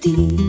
ti.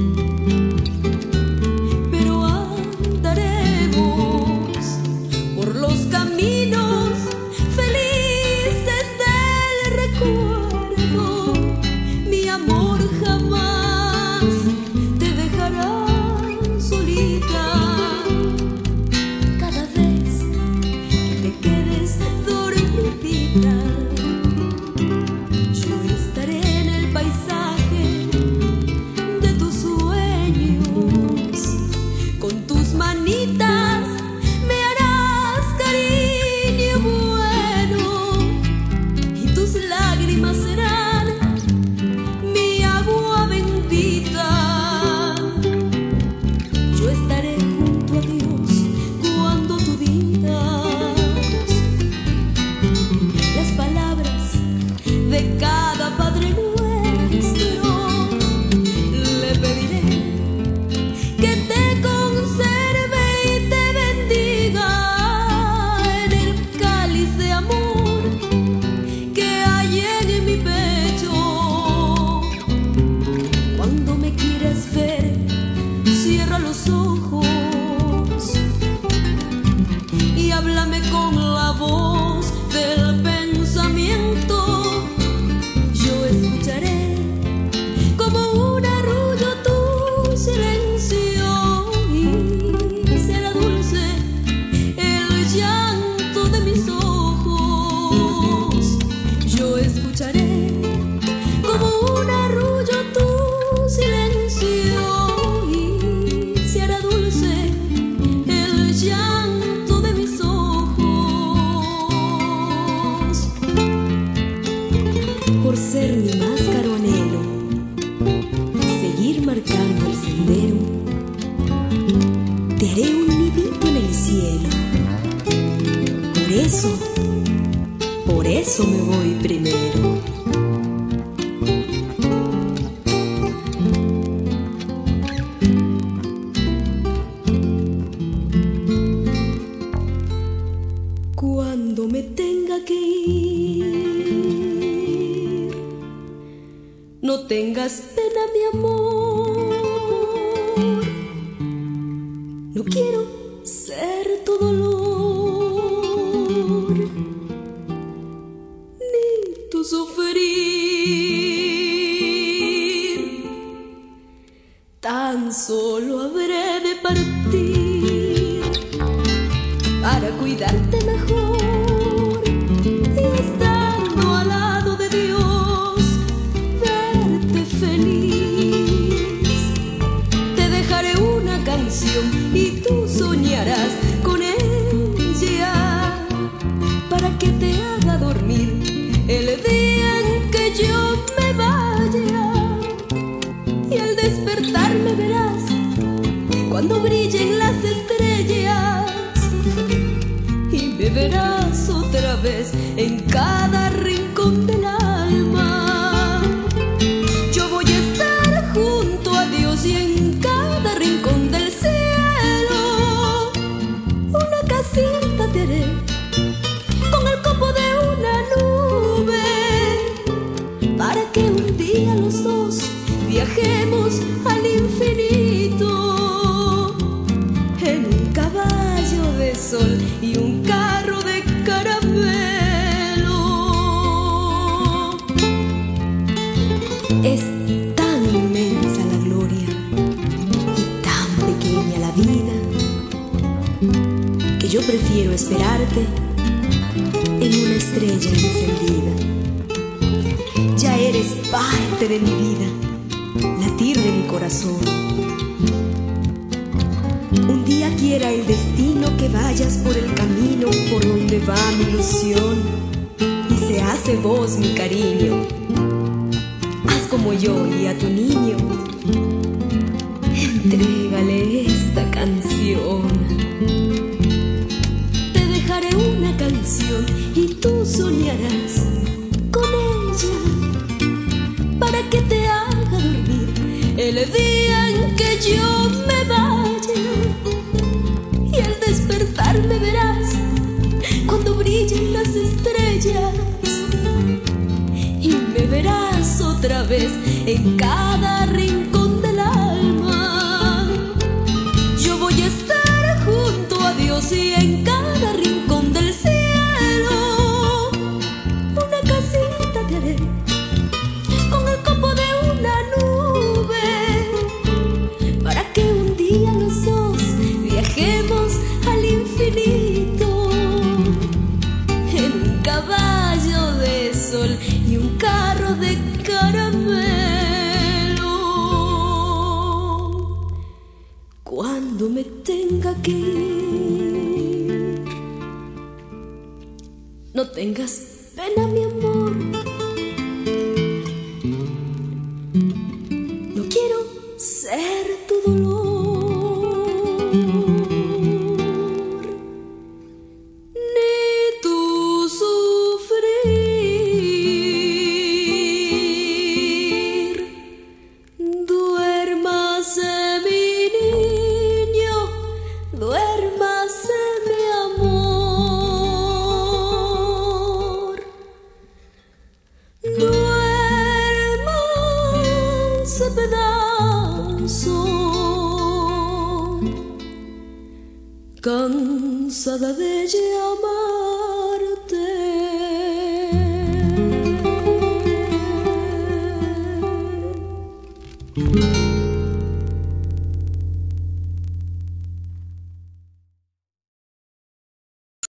Ojos y háblame con la voz del pensamiento. Yo escucharé como un arrullo tu silencio marcando el sendero, te haré un nidito en el cielo. Por eso, por eso me voy primero. Cuando me tenga que ir, no tengas pena, mi amor. No quiero ser tu dolor, ni tu sufrir. Tan solo habré de partir para cuidarte el día en que yo me vaya y al despertar me verás cuando brillen las estrellas y me verás otra vez en cada rincón del alma. Yo voy a estar junto a Dios y en cada rincón del cielo una casita te haré de sol y un carro de caramelo. Es tan inmensa la gloria y tan pequeña la vida que yo prefiero esperarte en una estrella encendida. Ya eres parte de mi vida, latir de mi corazón. Quiera el destino que vayas por el camino por donde va mi ilusión y se hace voz mi cariño. Haz como yo y a tu niño, entrégale esta canción. Te dejaré una canción y tú soñarás con ella para que te haga dormir el día en que yo me me verás cuando brillen las estrellas. Y me verás otra vez en cada rincón Sadece